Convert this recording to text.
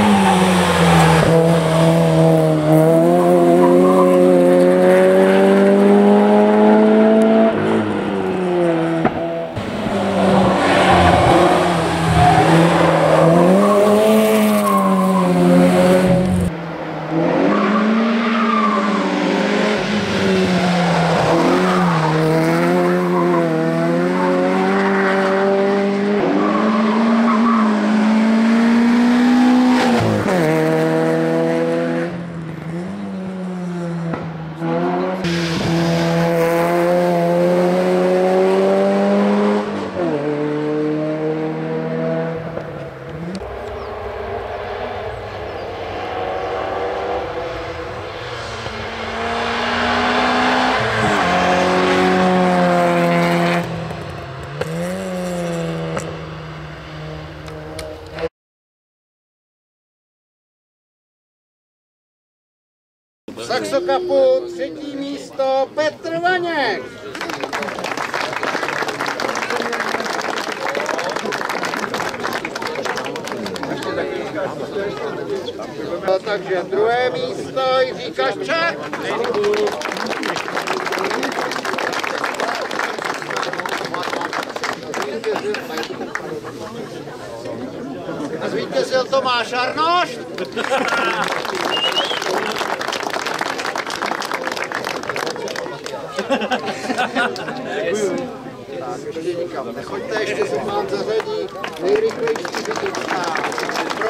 Amen. Saxokapu třetí místo Petr Vaněk. No, takže druhé místo Jiří Kaščák. A zvítězil Tomáš Děkuju. Tak, ještě nikam nechoďte, ještě se vám zařadí nejrychlejší vidět. Pro